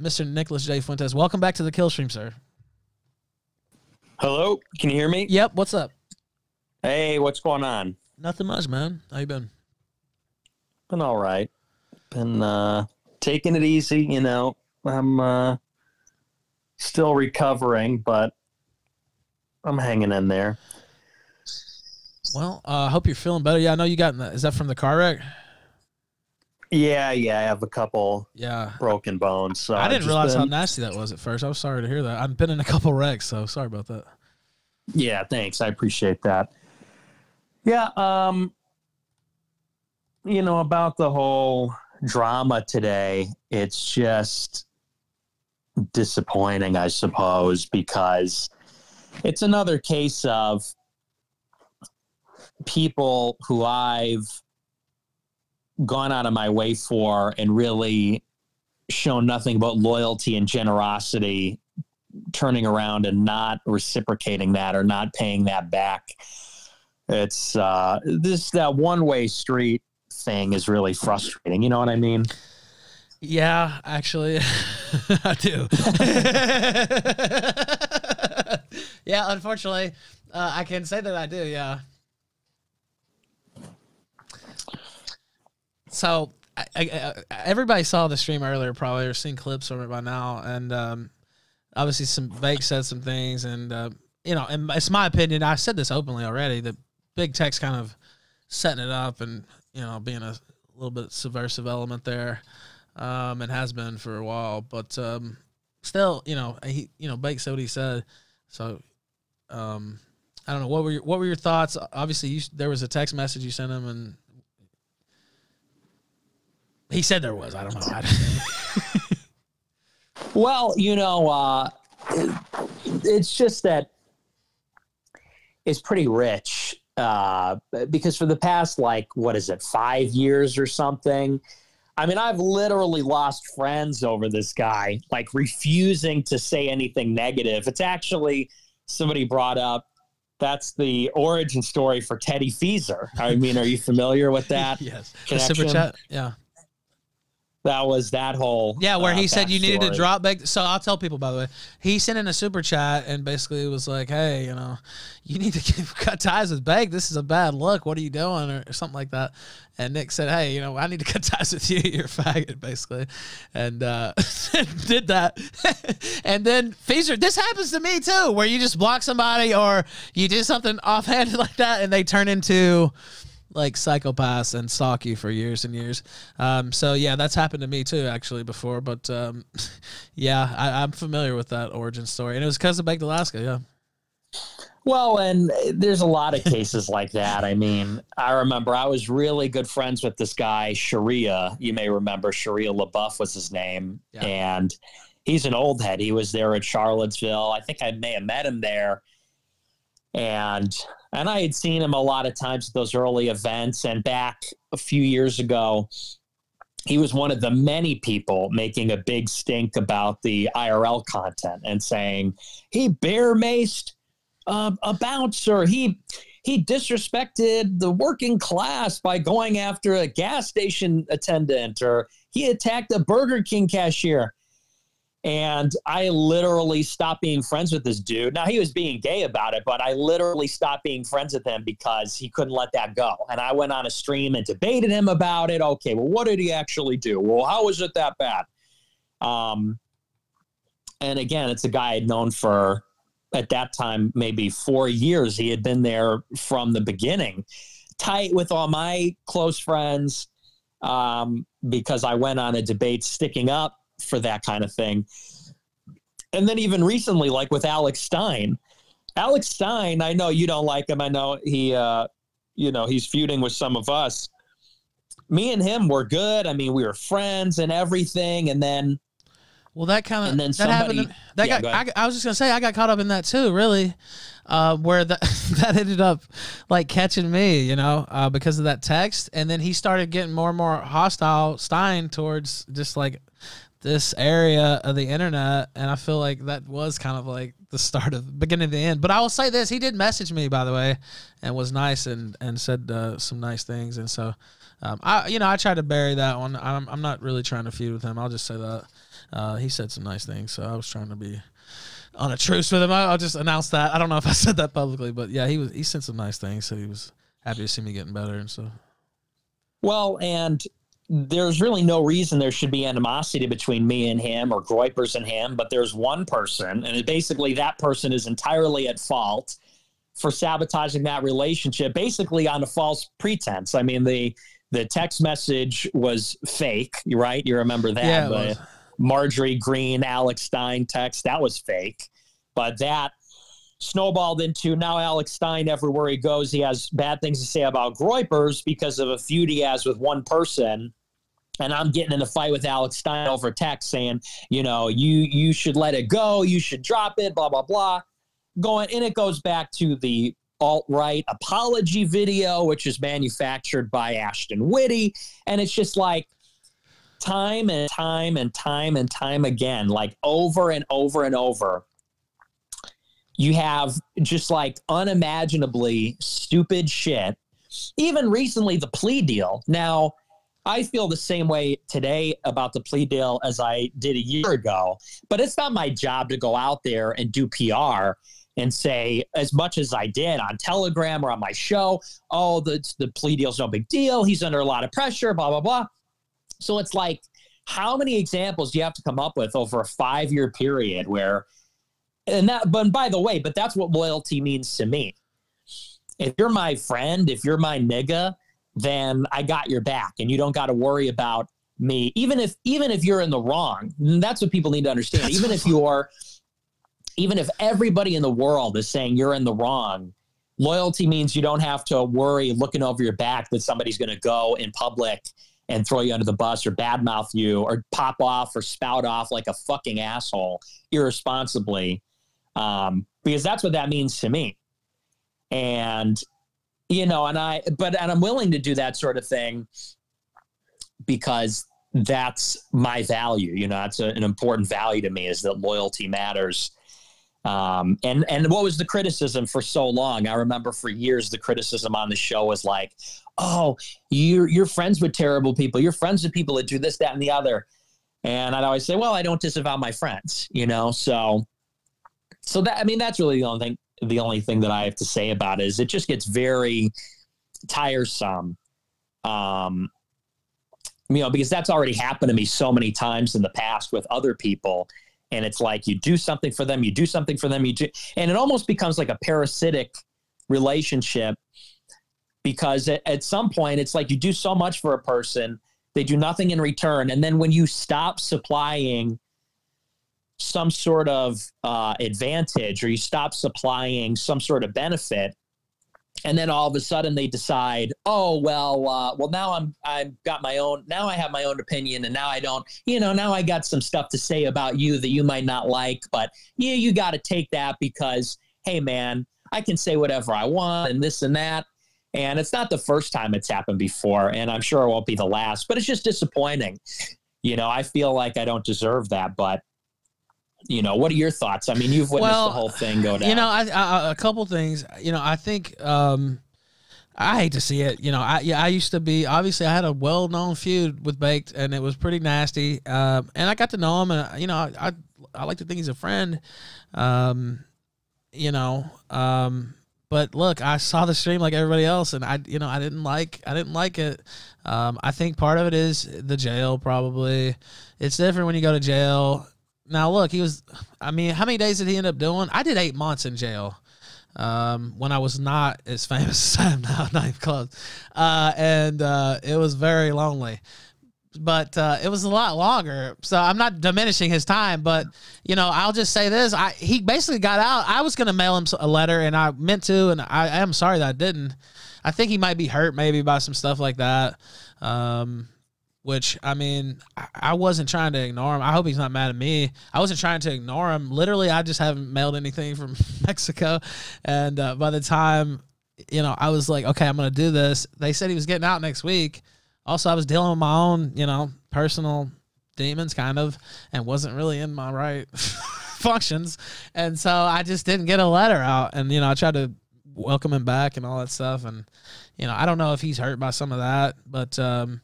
Mr. Nicholas J. Fuentes. Welcome back to the Killstream, sir. Hello, can you hear me? Yep. What's up? Hey, what's going on? Nothing much, man. How you been? Been all right. Been uh, taking it easy. You know, I'm uh, still recovering, but I'm hanging in there. Well, uh, I hope you're feeling better. Yeah, I know you got. In the, is that from the car wreck? Yeah, yeah. I have a couple Yeah. broken bones. So I didn't realize how nasty that was at first. I was sorry to hear that. I've been in a couple wrecks, so sorry about that. Yeah, thanks. I appreciate that. Yeah, um you know about the whole drama today, it's just disappointing, I suppose, because it's another case of people who I've gone out of my way for and really shown nothing but loyalty and generosity turning around and not reciprocating that or not paying that back. It's uh, this that one way street thing is really frustrating. You know what I mean? Yeah, actually, I do. yeah, unfortunately, uh, I can say that I do. Yeah. So, I, I, everybody saw the stream earlier, probably, or seen clips from it by now, and um, obviously, some Bake said some things, and uh, you know, and it's my opinion. I said this openly already. That Big Tech's kind of setting it up, and you know, being a little bit subversive element there um, and has been for a while. But um, still, you know, he, you know, Bake said what he said. So, um, I don't know. What were your, what were your thoughts? Obviously, you, there was a text message you sent him, and he said there was. I don't know. Well, you know, uh, it's just that it's pretty rich uh, because for the past, like, what is it, five years or something? I mean, I've literally lost friends over this guy, like refusing to say anything negative. It's actually somebody brought up that's the origin story for Teddy Feezer. I mean, are you familiar with that? yes. The super connection? chat. Yeah. That was that whole Yeah, where uh, he said you needed to drop back. So I'll tell people, by the way, he sent in a super chat and basically was like, "Hey, you know, you need to get, cut ties with Beg. This is a bad look. What are you doing?" Or, or something like that. And Nick said, "Hey, you know, I need to cut ties with you. You're a faggot, basically." And uh, did that. and then Feezer, this happens to me too, where you just block somebody or you do something offhanded like that, and they turn into like psychopaths and stalk you for years and years. Um, so yeah, that's happened to me too, actually before. But um, yeah, I, I'm familiar with that origin story, and it was because of Baked Alaska. Yeah, Well, and there's a lot of cases like that. I mean, I remember I was really good friends with this guy, Sharia. You may remember Sharia LaBeouf was his name. Yeah. And he's an old head. He was there at Charlottesville. I think I may have met him there. And and I had seen him a lot of times at those early events. And back a few years ago, he was one of the many people making a big stink about the IRL content and saying he bear maced uh, a bouncer. He he disrespected the working class by going after a gas station attendant, or he attacked a Burger King cashier. And I literally stopped being friends with this dude. Now he was being gay about it, but I literally stopped being friends with him because he couldn't let that go. And I went on a stream and debated him about it. Okay, well, what did he actually do? Well, how was it that bad? Um, and again, it's a guy I'd known for at that time maybe four years. He had been there from the beginning, tight with all my close friends, um, because I went on a debate sticking up for that kind of thing. And then even recently, like with Alex Stein, Alex Stein, I know you don't like him. I know he, uh, you know, he's feuding with some of us. Me and him were good. I mean, we were friends and everything. And then well, that kind of And then that happened. to- That Yeah, got, go I. I was just gonna say I got caught up in that too, really, uh, where that that ended up like catching me, you know, uh, because of that text, and then he started getting more and more hostile Stein towards just like this area of the internet, and I feel like that was kind of like the start of beginning of the end. But I will say this: he did message me, by the way, and was nice and and said uh, some nice things, and so. Um, I, you know, I tried to bury that one. I'm, I'm not really trying to feud with him. I'll just say that. uh, he said some nice things. So I was trying to be on a truce with him. I, will just announce that. I don't know if I said that publicly, but yeah, he was he said some nice things. So he was happy to see me getting better and stuff. Well, and there's really no reason there should be animosity between me and him or Groypers and him, but there's one person, and basically that person is entirely at fault for sabotaging that relationship, basically on a false pretense. I mean, the the text message was fake, right? You remember that? Yeah, the Marjorie Greene, Alex Stein text, that was fake. But that snowballed into now Alex Stein, everywhere he goes, he has bad things to say about Groypers because of a feud he has with one person and I'm getting in a fight with Alex Stein over text saying, you know, you you should let it go, you should drop it, blah blah blah. Going and it goes back to the alt right apology video, which is manufactured by Ashton Whitty, and it's just like time and time and time and time again, like over and over and over. You have just like unimaginably stupid shit. Even recently, the plea deal. Now, I feel the same way today about the plea deal as I did a year ago. But it's not my job to go out there and do PR and say as much as I did on Telegram or on my show, oh, the the plea deal's no big deal. He's under a lot of pressure, blah blah blah. So it's like, how many examples do you have to come up with over a five year period where, and that, but by the way, but that's what loyalty means to me. If you're my friend, if you're my nigga, then I got your back and you don't got to worry about me. Even if even if you're in the wrong, that's what people need to understand. That's even if you're even if everybody in the world is saying you're in the wrong, loyalty means you don't have to worry looking over your back that somebody's going to go in public and throw you under the bus or badmouth you or pop off or spout off like a fucking asshole irresponsibly. Um, because that's what that means to me. And you know, and I, but, and I'm willing to do that sort of thing because that's my value. You know, that's a, an important value to me is that loyalty matters. Um, and and what was the criticism for so long? I remember for years the criticism on the show was like, "Oh, you're you're friends with terrible people. You're friends with people that do this, that, and the other." And I'd always say, "Well, I don't disavow my friends," you know. So, so that I mean, that's really the only thing the only thing that I have to say about it is it just gets very tiresome. Um, you know, because that's already happened to me so many times in the past with other people. And it's like you do something for them, you do something for them, you do, and it almost becomes like a parasitic relationship because at, at some point it's like you do so much for a person, they do nothing in return. And then when you stop supplying some sort of uh, advantage or you stop supplying some sort of benefit and then all of a sudden they decide oh well uh, well now i'm i've got my own now i have my own opinion and now i don't you know now i got some stuff to say about you that you might not like but yeah you got to take that because hey man i can say whatever i want and this and that and it's not the first time it's happened before and i'm sure it won't be the last but it's just disappointing. You know i feel like i don't deserve that but you know, what are your thoughts? I mean, you've witnessed well, the whole thing go down. You know, I, I, a couple things. You know, I think um, I hate to see it. You know, I yeah, I used to be obviously I had a well known feud with Baked, and it was pretty nasty. Um, and I got to know him, and you know, I I, I like to think he's a friend. Um, you know, um, but look, I saw the stream like everybody else, and I you know I didn't like I didn't like it. Um, I think part of it is the jail. Probably, it's different when you go to jail now look, he was. I mean, how many days did he end up doing? I did eight months in jail. Um, when I was not as famous as I am now, not even close. Uh, and uh, it was very lonely. But uh, it was a lot longer, so I'm not diminishing his time. But you know, I'll just say this: I he basically got out. I was gonna mail him a letter, and I meant to, and I, I am sorry that I didn't. I think he might be hurt, maybe by some stuff like that. Um, which I mean, I, wasn't trying to ignore him. I hope he's not mad at me. I wasn't trying to ignore him. Literally, I just haven't mailed anything from Mexico, and uh, by the time you know, I was like, okay, I'm gonna do this. They said he was getting out next week. Also, I was dealing with my own, you know, personal demons, kind of, and wasn't really in my right functions, and so I just didn't get a letter out. And you know, I tried to welcome him back and all that stuff, and you know, I don't know if he's hurt by some of that, but um,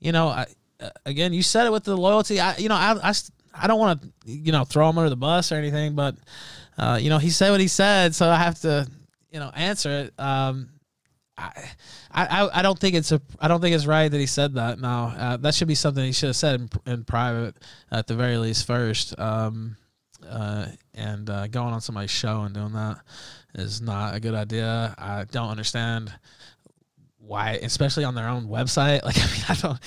you know, I, uh, again, you said it with the loyalty. I, you know, I, I, I don't want to you know throw him under the bus or anything, but uh, you know he said what he said, so I have to you know answer it. Um, I, I, I don't think it's a I don't think it's right that he said that. Now uh, that should be something he should have said in, in private at the very least first. Um, uh, and uh, going on somebody's show and doing that is not a good idea. I don't understand why, especially on their own website. Like, I mean, I don't,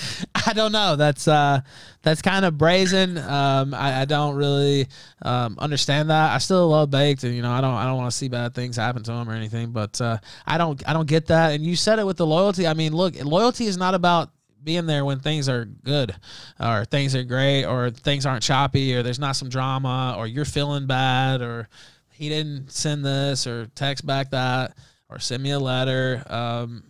I don't know. That's uh, that's kind of brazen. Um, I, I don't really um, understand that. I still love baked, and you know, I don't, I don't want to see bad things happen to him or anything. But uh, I don't, I don't get that. And you said it with the loyalty. I mean, look, loyalty is not about being there when things are good or things are great or things aren't choppy or there's not some drama or you're feeling bad or he didn't send this or text back that or send me a letter. Um,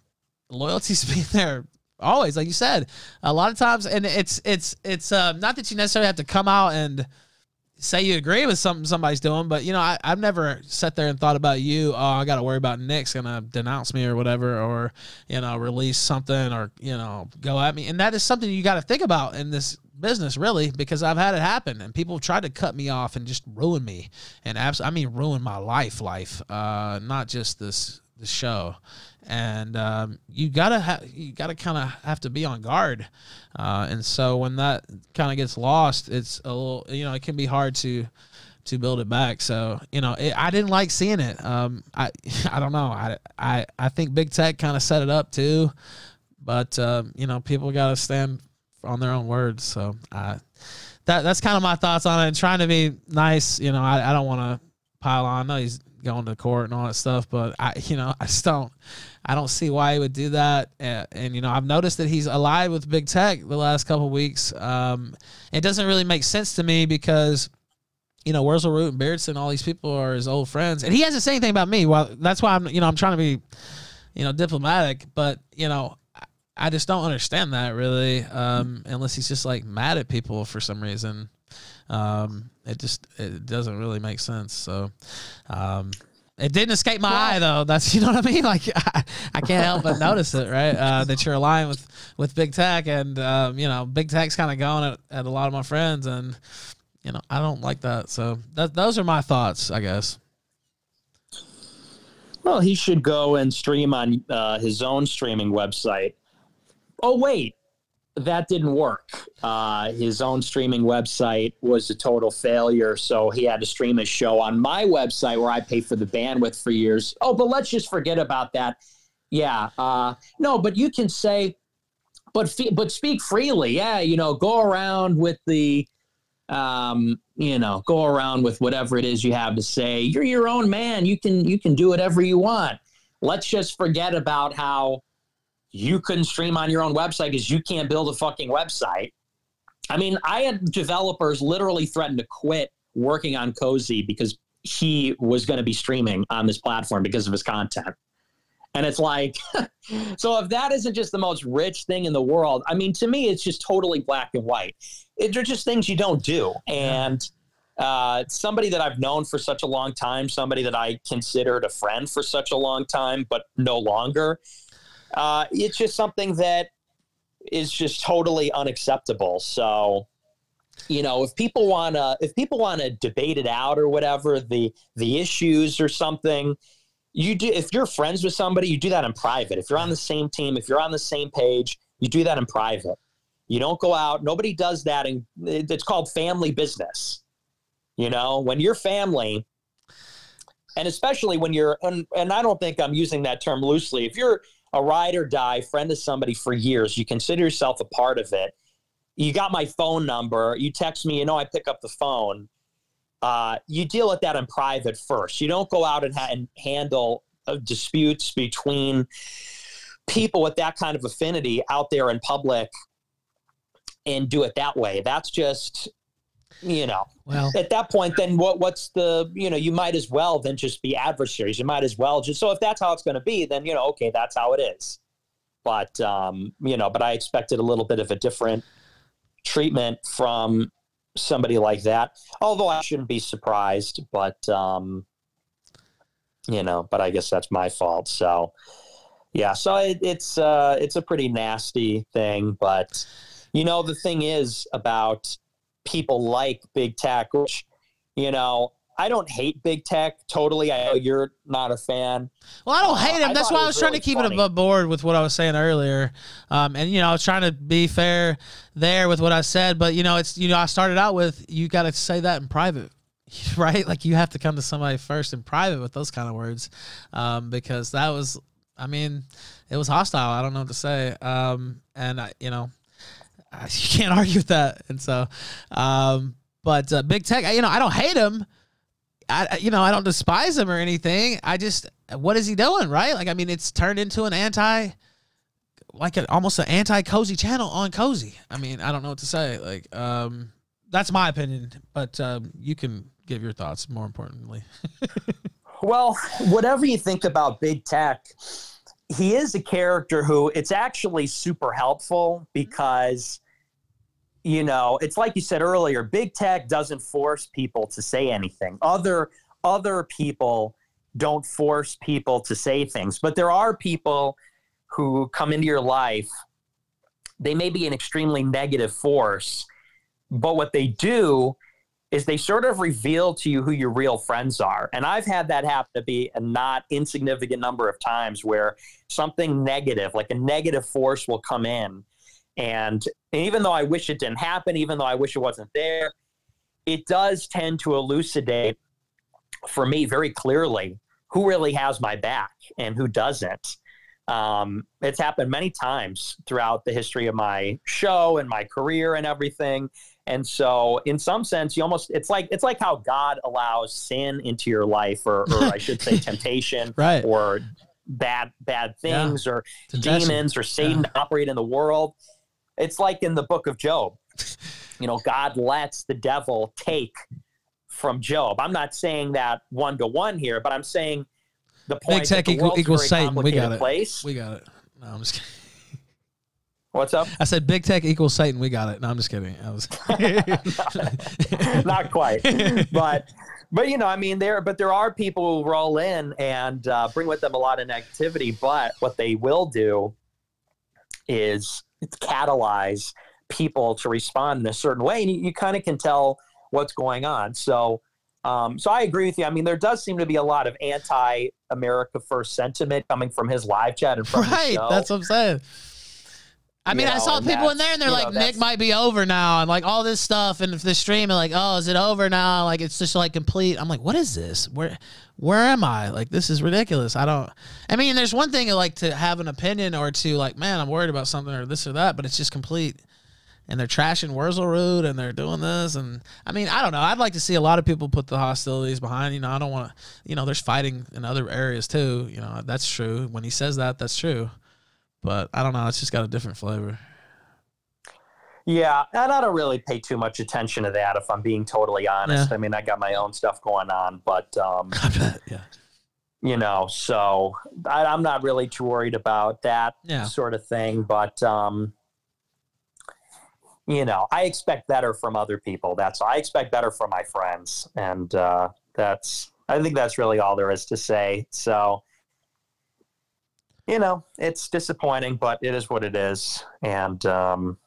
loyalty's being there always, like you said, a lot of times, and it's it's it's uh, not that you necessarily have to come out and say you agree with something somebody's doing, but you know, I, I've never sat there and thought about you. Oh, I got to worry about Nick's gonna denounce me or whatever, or you know, release something or you know, go at me, and that is something you got to think about in this business, really, because I've had it happen, and people tried to cut me off and just ruin me, and abs- I mean, ruin my life, life, uh, not just this the show and um, you gotta ha- you gotta kind of have to be on guard. Uh, and so when that kind of gets lost it's a little you know it can be hard to to build it back. So you know it, i didn't like seeing it. Um, i i don't know. I i, I think big tech kind of set it up too. But um, you know people gotta stand on their own words. So i that that's kind of my thoughts on it. And trying to be nice you know i, I don't want to pile on i know he's going to court and all that stuff but i you know i just don't I don't see why he would do that. And, and, you know, I've noticed that he's allied with big tech the last couple weeks. Um, it doesn't really make sense to me because, you know, Wurzelroot and Beardson, all these people are his old friends, and he hasn't said anything about me. Well, that's why I'm, you know, I'm trying to be, you know, diplomatic, but you know. I just don't understand that really, um, unless he's just like mad at people for some reason. Um, it just it doesn't really make sense. So, um, it didn't escape my eye though. That's you know what I mean. Like I, I can't help but notice it, right? Uh, that you're aligned with with big tech, and um, you know, big tech's kind of going at, at a lot of my friends, and you know, I don't like that. So that, those are my thoughts, I guess. Well, he should go and stream on uh, his own streaming website. Oh wait, that didn't work. Uh, his own streaming website was a total failure, so he had to stream his show on my website where I pay for the bandwidth for years. Oh, but let's just forget about that. Yeah, uh, no, but you can say, but but speak freely. Yeah, you know, go around with the, um, you know, go around with whatever it is you have to say. You're your own man. You can you can do whatever you want. Let's just forget about how you couldn't stream on your own website because you can't build a fucking website. I mean, I had developers literally threaten to quit working on Cozy because he was going to be streaming on this platform because of his content. And it's like, so if that isn't just the most rich thing in the world, I mean, to me, it's just totally black and white. It, they're just things you don't do. And uh, somebody that I've known for such a long time, somebody that I considered a friend for such a long time, but no longer, uh, it's just something that is just totally unacceptable. So, you know, if people want to, if people want to debate it out or whatever, the the issues or something, you do. If you're friends with somebody, you do that in private. If you're on the same team, if you're on the same page, you do that in private. You don't go out. Nobody does that, and it's called family business. You know, when you're family, and especially when you're, and, and I don't think I'm using that term loosely. If you're a ride or die friend of somebody for years, you consider yourself a part of it. You got my phone number. You text me, you know, I pick up the phone. Uh, you deal with that in private first. You don't go out and, ha- and handle uh, disputes between people with that kind of affinity out there in public and do it that way. That's just you know well. at that point then what what's the you know you might as well then just be adversaries. You might as well just so if that's how it's going to be then you know okay that's how it is. But um you know but i expected a little bit of a different treatment from somebody like that although i shouldn't be surprised but um you know but i guess that's my fault. So yeah so it, it's uh it's a pretty nasty thing but you know the thing is about people like big tech, which, you know, I don't hate big tech totally. I know you're not a fan. Well, I don't hate him. Uh, That's why I was trying really to keep funny. it above board with what I was saying earlier. Um, and you know, I was trying to be fair there with what I said, but you know, it's you know, I started out with you got to say that in private. Right, like you have to come to somebody first in private with those kind of words, um, because that was, I mean, it was hostile. I don't know what to say, um, and I, you know, you can't argue with that. And so, um, but uh, big tech, you know, I don't hate him I, you know, I don't despise him or anything. I just, what is he doing, right? Like, I mean, it's turned into an anti, like almost an anti cozy channel on cozy. I mean, I don't know what to say. Like, um, that's my opinion, but um, you can give your thoughts. More importantly, well, whatever you think about big tech, he is a character who it's actually super helpful because you know, it's like you said earlier, big tech doesn't force people to say anything. Other other people don't force people to say things, but there are people who come into your life. They may be an extremely negative force, but what they do is they sort of reveal to you who your real friends are. And I've had that happen to be a not insignificant number of times where something negative, like a negative force, will come in and, even though I wish it didn't happen, even though I wish it wasn't there, it does tend to elucidate for me very clearly who really has my back and who doesn't. Um, it's happened many times throughout the history of my show and my career and everything. And so, in some sense, you almost it's like it's like how God allows sin into your life, or, or I should say, temptation, right. or bad bad things, yeah. or demons, or Satan yeah. to operate in the world. It's like in the book of Job. You know, God lets the devil take from Job. I'm not saying that one to one here, but I'm saying the point Big tech equal, equals Satan. We got it. Place. We got it. No, I'm just kidding. What's up? I said big tech equals Satan. We got it. No, I'm just kidding. I was not, not quite, but but you know, I mean, there but there are people who roll in and uh, bring with them a lot of negativity. But what they will do is catalyze people to respond in a certain way, and you, you kind of can tell what's going on. So, um, so I agree with you. I mean, there does seem to be a lot of anti-America First sentiment coming from his live chat and from right. That's what I'm saying. I mean, know, I saw people in there and they're like, know, Nick might be over now, and like all this stuff, and the stream, and like, oh, is it over now? Like, it's just like complete. I'm like, what is this? Where, where am I? Like, this is ridiculous. I don't. I mean, there's one thing like to have an opinion or to like, man, I'm worried about something or this or that, but it's just complete. And they're trashing Wurzelroot and they're doing this, and I mean, I don't know. I'd like to see a lot of people put the hostilities behind. You know, I don't want to. You know, there's fighting in other areas too. You know, that's true. When he says that, that's true. But I don't know. It's just got a different flavor. Yeah, and I don't really pay too much attention to that if I'm being totally honest. Yeah. I mean, I got my own stuff going on, but um, yeah, you know, so I, am not really too worried about that yeah. sort of thing. But um, you know, I expect better from other people. That's I expect better from my friends, and uh, that's I think that's really all there is to say. So you know, it's disappointing, but it is what it is. And, um,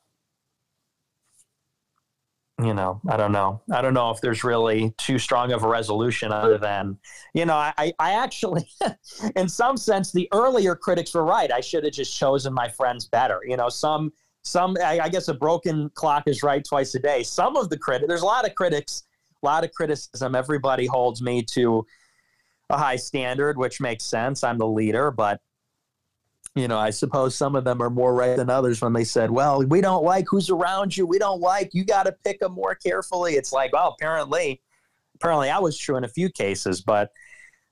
you know, I don't know. I don't know if there's really too strong of a resolution other than, you know, I, I actually, in some sense, the earlier critics were right. I should have just chosen my friends better. You know, some, some, I, I guess a broken clock is right twice a day. Some of the critics, there's a lot of critics, a lot of criticism. Everybody holds me to a high standard, which makes sense. I'm the leader, but you know, I suppose some of them are more right than others when they said, well, we don't like who's around you. We don't like, you got to pick them more carefully. It's like, well, apparently, apparently I was true in a few cases, but,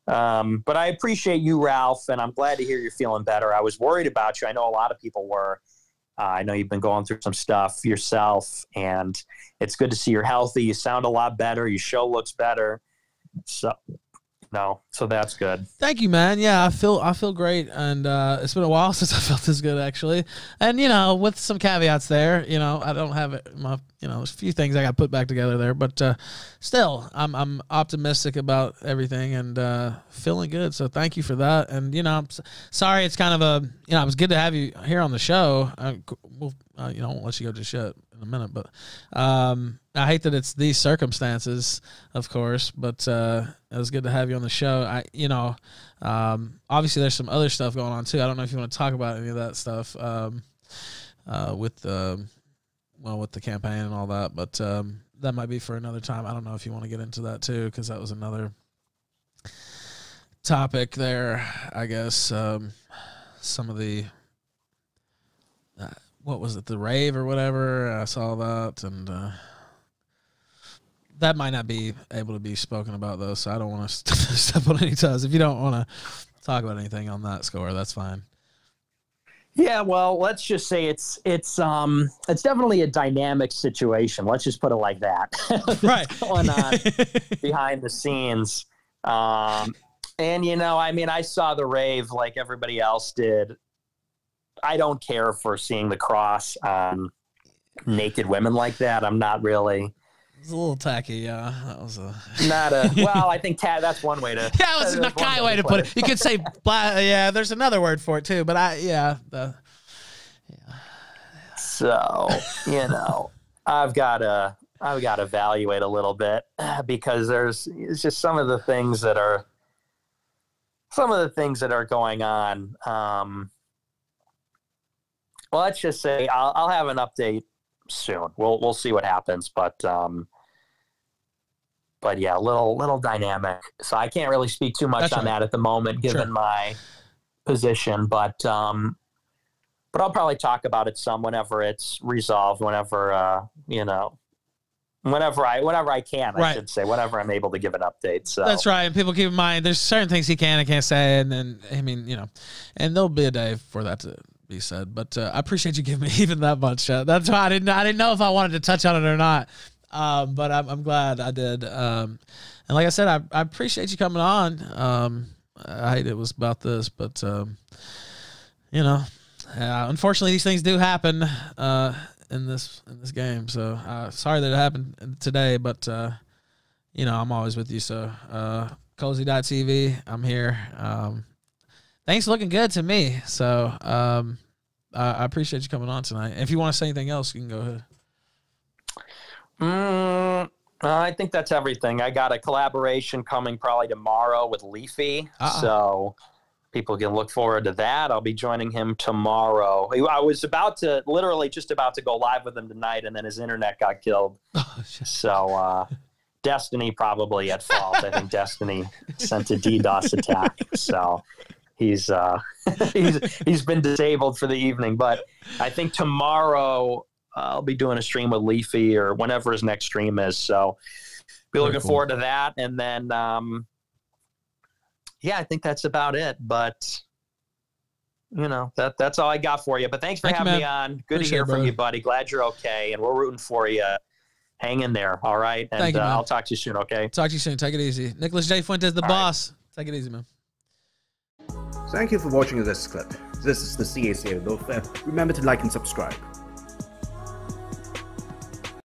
um, but I appreciate you, Ralph, and I'm glad to hear you're feeling better. I was worried about you. I know a lot of people were. Uh, I know you've been going through some stuff yourself, and it's good to see you're healthy. You sound a lot better. Your show looks better. So no, so that's good. Thank you, man. Yeah, I feel I feel great, and uh, it's been a while since I felt this good, actually. And you know, with some caveats there, you know, I don't have it, my you know, there's a few things I got put back together there, but uh, still, I'm I'm optimistic about everything and uh, feeling good. So thank you for that. And you know, I'm sorry it's kind of a you know, it was good to have you here on the show. I, we'll, uh, you know, I won't let you go to shit in a minute, but um, I hate that it's these circumstances, of course. But uh, it was good to have you on the show. I, you know, um, obviously there's some other stuff going on too. I don't know if you want to talk about any of that stuff um, uh, with um, well with the campaign and all that, but um, that might be for another time. I don't know if you want to get into that too, because that was another topic there. I guess um, some of the uh, what was it, the rave or whatever. I saw that, and uh, that might not be able to be spoken about though. So I don't want to step on any toes. If you don't want to talk about anything on that score, that's fine. Yeah, well, let's just say it's it's um it's definitely a dynamic situation. Let's just put it like that. Right. going on behind the scenes. Um and you know, I mean, I saw the rave like everybody else did. I don't care for seeing the cross on naked women like that. I'm not really It's a little tacky, yeah. That was a not a well, I think ta- that's one way to yeah, was a kind way to put it. You could say. Yeah, there's another word for it too, but I yeah the So, you know, I've got to I've got to evaluate a little bit because there's it's just some of the things that are some of the things that are going on. Um, well, let's just say I'll, I'll have an update soon. We'll we'll see what happens, but um, but yeah, little little dynamic. So I can't really speak too much That's on right. that at the moment, given Sure. my position. But um, but I'll probably talk about it some whenever it's resolved. Whenever uh, you know, whenever I whenever I can, I should say, whenever I'm able to give an update. So That's right. And people keep in mind there's certain things he can and can't say, and then I mean, you know, and there'll be a day for that to be said. But uh, I appreciate you giving me even that much. Uh, that's why I didn't I didn't know if I wanted to touch on it or not. Um, but I'm, I'm glad I did. Um, and like I said, I, I appreciate you coming on. Um, I hate it was about this, but um, you know, uh, unfortunately these things do happen uh, in this in this game. So uh, sorry that it happened today, but. Uh, you know, I'm always with you. So, uh, cozy.tv, I'm here. Um, things looking good to me. So, um, I, I appreciate you coming on tonight. If you want to say anything else, you can go ahead. Mm, I think that's everything. I got a collaboration coming probably tomorrow with Leafy, Uh-uh. so people can look forward to that. I'll be joining him tomorrow. I was about to, literally, just about to go live with him tonight, and then his internet got killed. So uh, Destiny probably at fault. I think Destiny sent a DDoS attack. So he's uh, he's he's been disabled for the evening. But I think tomorrow I'll be doing a stream with Leafy or whenever his next stream is. So be Very looking cool. forward to that. And then um, yeah, I think that's about it. But you know that that's all I got for you. But thanks for Thank you, having me on. Good Appreciate to hear it, from brother. you, buddy. Glad you're okay, and we're rooting for you. Hang in there, all right? And Thank you, uh, man. I'll talk to you soon, okay? Talk to you soon. Take it easy. Nicholas J. Fuentes, the All right. boss. Take it easy, man. Thank you for watching this clip. This is the CACA Loaf, and remember to like and subscribe.